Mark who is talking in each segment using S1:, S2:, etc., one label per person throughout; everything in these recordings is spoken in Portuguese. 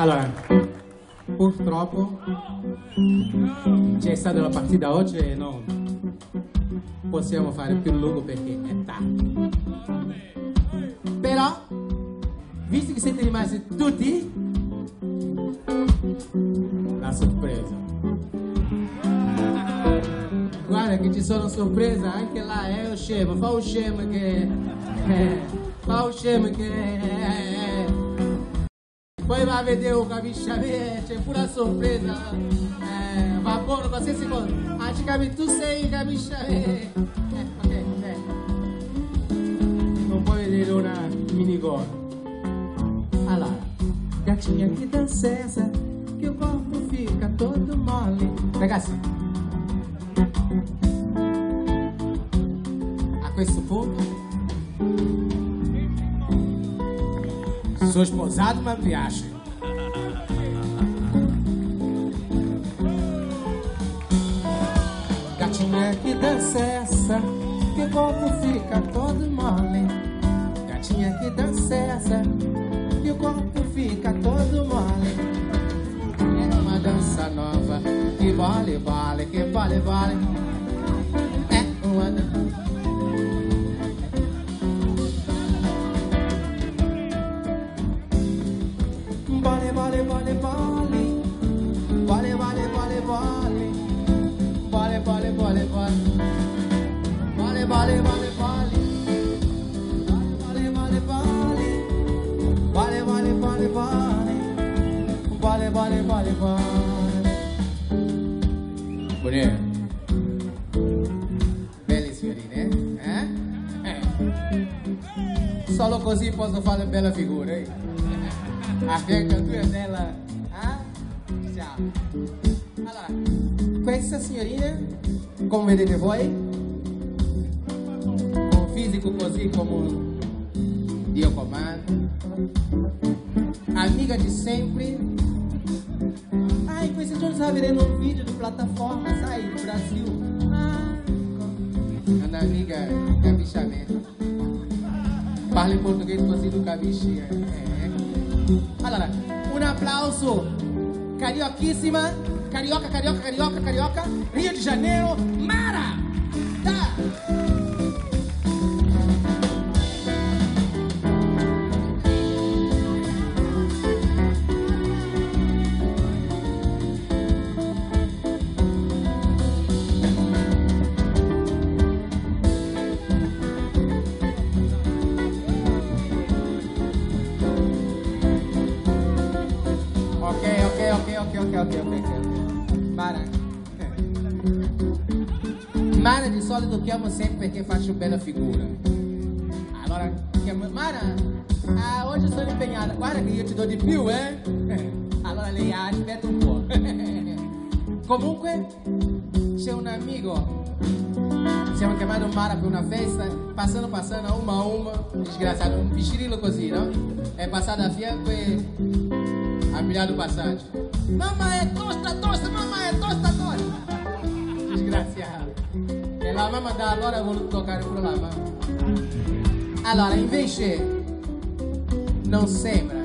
S1: Allora, purtroppo c'è stata la partita oggi e non possiamo fare più lungo perché è tardi. Però, visto che siete rimasti tutti, la sorpresa. Guarda che ci sono sorprese anche là, è o scemo, fa o scemo che... Eh, fa o scemo che... Eh, poi a vedere o capisce c'è pure la sorpresa. Eh, va buono qualsiasi cosa. Praticamente tu sei capisce eh, ok, ok. Non puoi vedere una minigonna. Allora, gatinha que dança que o corpo fica todo mole. Ragazzi, a questo punto Sou esposado, mas acha. Gatinha, que dança é essa? Que corpo fica todo mole. Gatinha, que dança é essa? Que corpo fica todo mole. É uma dança nova. Que vale, vale, que vale, vale. Bonito. Belle signorine, eh? Eh. Solo così posso fare bella figura, eh? A fiancatura della... Ah? Ciao. Allora, questa signorina, come vedete voi, con un fisico così come Dio comanda, amiga de sempre. Questi giorni stava vedendo un video di piattaforma, sai, do Brasil. Ah, una amiga capisce a me. Parla in portoghese così tu capisci. Eh, eh. Allora, un applauso. Carioquíssima. Carioca, carioca, carioca, carioca. Rio de Janeiro. Mara! Ok, ok, ok, ok. Mara. Mara di solito chiamo sempre perché faccio bella figura. Allora, chiamo Mara. Ah, oggi sono impegnata. Guarda che io ti do di più, eh? Allora lei aspetta un po'. Comunque, c'è un amico. Siamo chiamati Mara per una festa. Passando, passando, uma a uma. Desgraçado, un piscirilo così, no? È passato a fianco e a milhar do passagem. Mamma é tosta, tosta, mamma é tosta, tosta. Desgraziato. E la mamma da allora ha voluto toccare pure la mamma. Allora, invece, non sembra,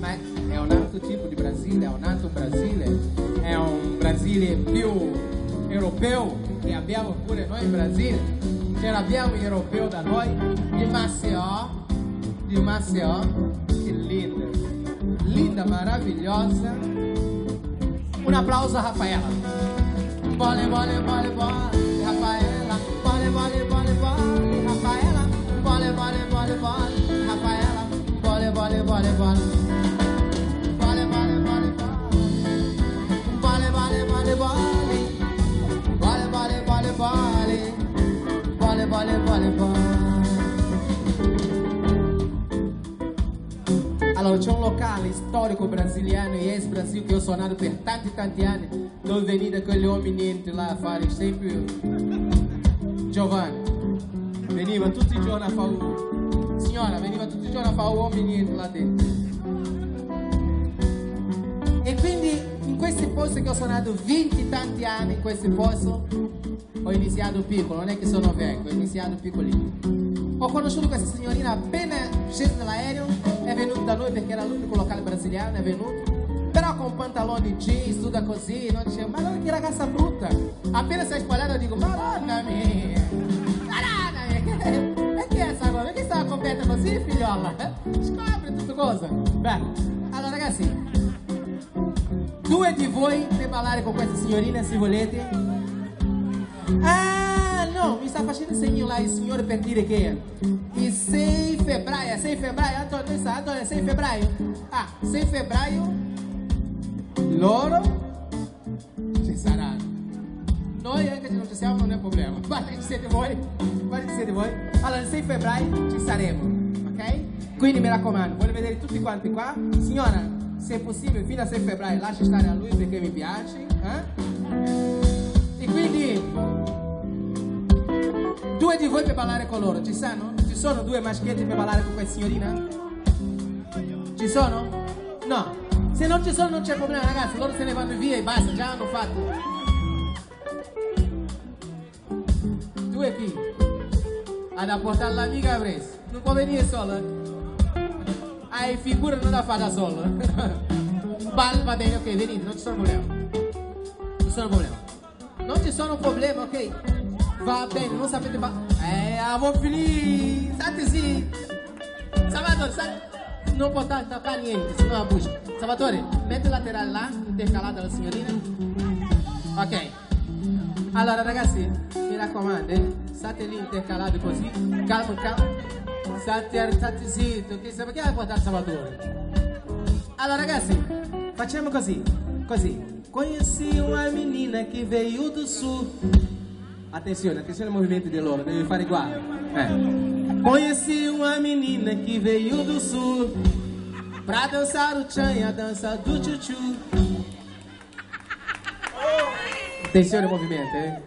S1: ma è un altro tipo di Brasile, è un altro Brasile, è un Brasile più europeo che abbiamo pure noi in Brasile. Ce l'abbiamo in europeo da noi, di Maceió, di Maceió, che linda linda, maravilhosa. Um aplauso Rafaela. Vale, vale, vale, vale, C'è un locale storico brasiliano e ex-Brasil che ho suonato per tanti tanti anni, dove veniva quegli uomini niente là a fare sempre Giovanni. Veniva tutti i giorni a fare. Signora, veniva tutti i giorni a fare uomini niente là dentro. E quindi in questi posti che ho suonato 20 tanti anni, in questi posti, ho iniziato piccolo, non è che sono vecchio, ho iniziato piccolino. Ho conosciuto questa signorina appena scesa dall'aereo è venuto da noi perché era l'unico locale brasiliano, è venuto. Però con pantalone jeans, tudo così, non dicevo, ma che ragazza brutta. Appena si è spogliata dico, madonna mia, madonna mia, che, e che è essa cosa? Perché stava coperta così, figliola? Scopri tutte cose. Beh, allora ragazzi, due di voi per ballare con questa signorina, se volete. Ah, no, mi sta facendo segno là il signore per dire che il 6 febbraio, 6 febbraio, Antonio, sa, Antonio, 6 febbraio. Ah, 6 febbraio, loro ci saranno. Noi anche se non ci siamo non è problema. Guarda che siete voi, guarda che siete voi. Allora, il 6 febbraio ci saremo, ok? Quindi mi raccomando, voglio vedere tutti quanti qua. Signora, se possibile, fino a 6 febbraio lascia stare a lui perché mi piace. Eh? Due di voi per ballare con loro, ci sanno? Ci sono due maschietti per ballare con questa signorina? Ci sono? No. Se non ci sono non c'è problema ragazzi, loro se ne vanno via e basta, già hanno fatto. Due qui. Ad apportare l'amica avresti. Non può venire sola. Hai figura non da fare da sola. Va, va bene, ok, venite, non ci sono problemi. Non ci sono problemi. Non ci sono problemi, ok? Va bene, non sapete fa... Eh, amo finire! State sì! Salvatore, sai... Non può tappare niente, senão abusa. Salvatore, mette laterale là, intercalata alla signorina. Ok. Allora ragazzi, mi raccomando, eh, state lì intercalati così. Calma, calma. State, state zitto, che perché hai guardato Salvatore? Allora ragazzi, facciamo così, così. Conheci uma menina que veio do sul. Attenzione, attenzione al movimento loro, devi fare uguale. Eh. Conheci uma menina que veio do sul Pra dançar o tchan e a dança do tchutchu Attenzione al movimento, eh?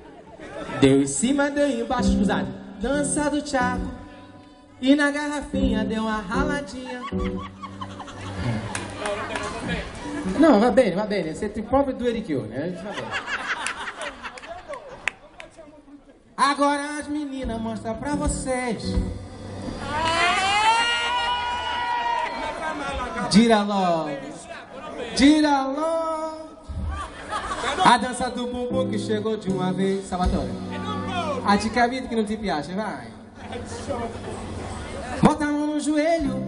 S1: Deu em cima, deu embaixo, scusate Dança do Thiago E na garrafinha deu uma raladinha Não, va bene, va bene Siete proprio due ricchioni, eh? Va bene Agora as meninas mostram pra vocês. Gira logo. Gira logo. A dança do bumbum que chegou de uma vez. Salvatore. A te cabide que não te piace, vai. Bota a mão no joelho.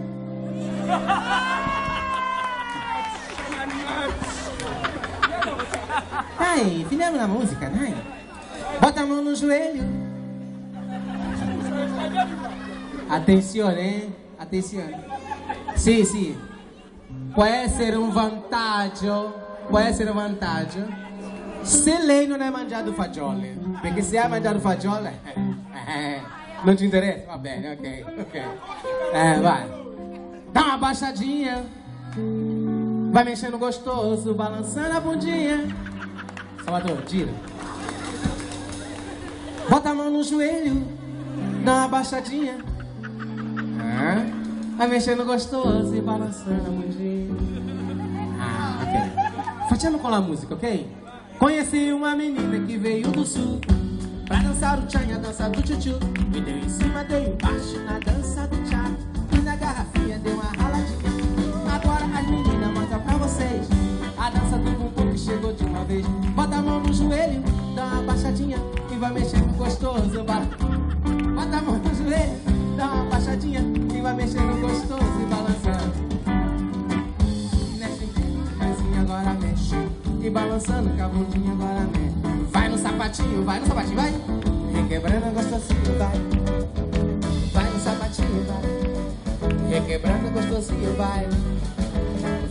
S1: Dai, finiamo la musica, dai. Bota a mão no joelho. Attenzione, eh? Attenzione. Sì, sì. Può essere un vantaggio. Può essere un vantaggio. Se lei non ha mangiato fagioli. Perché se ha mangiato fagioli. Eh, eh, non interessa? Va bene, ok. ok. Eh, vai. Dá uma baixadinha. Vai mexendo gostoso, balançando a bundinha. Salvador, gira. Bota a mão no joelho, dá uma baixadinha. Vai mexendo gostoso e balançando a bundinha. Ah, ok. Facciamo com a música, ok? Conheci uma menina que veio do sul Pra dançar o tchan e a dança do tchutchu Me deu em cima, deu embaixo na dança do tchan E na garrafinha deu uma raladinha Agora as meninas mostram pra vocês A dança do bumbum que chegou de uma vez Bota a mão no joelho, dá uma baixadinha E vai mexendo gostoso, ba... Bota a mão no joelho, dá uma baixadinha E vai mexendo gostoso e balançando. Mexe, mas agora mexe. E balançando bundinha agora mexe. Vai no sapatinho, vai no sapatinho, vai. Requebrando gostosinho, vai. Vai no sapatinho, vai. Requebrando gostosinho, vai.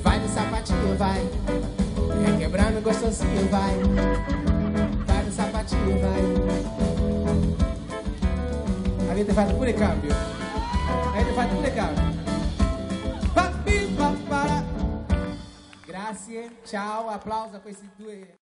S1: Vai no sapatinho, vai. Requebrando gostosinho, vai. Vai no sapatinho, vai Avete fatto pure cambio Avete fatto pure cambio Papi, papara. Grazie, ciao, applauso a questi due